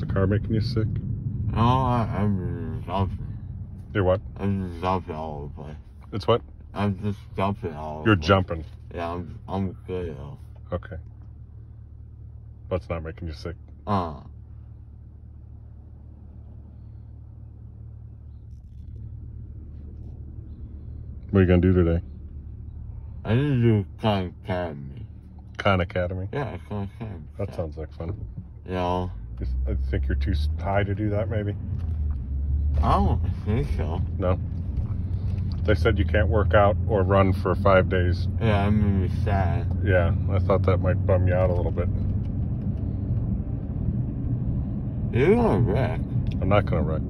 Is the car making you sick? No, I, I'm just jumping. You're what? I'm just jumping all over the place. It's what? I'm just jumping all over You're jumping. Yeah, I'm, I'm good. Okay. It's not making you sick. Uh, What are you gonna do today? I need to do Khan Academy. Khan Academy. Yeah, Khan Academy. That sounds like fun. You know, I think you're too high to do that. Maybe. I don't think so. No. They said you can't work out or run for five days. Yeah, I'm gonna be sad. Yeah, I thought that might bum you out a little bit. You're gonna wreck. I'm not gonna wreck.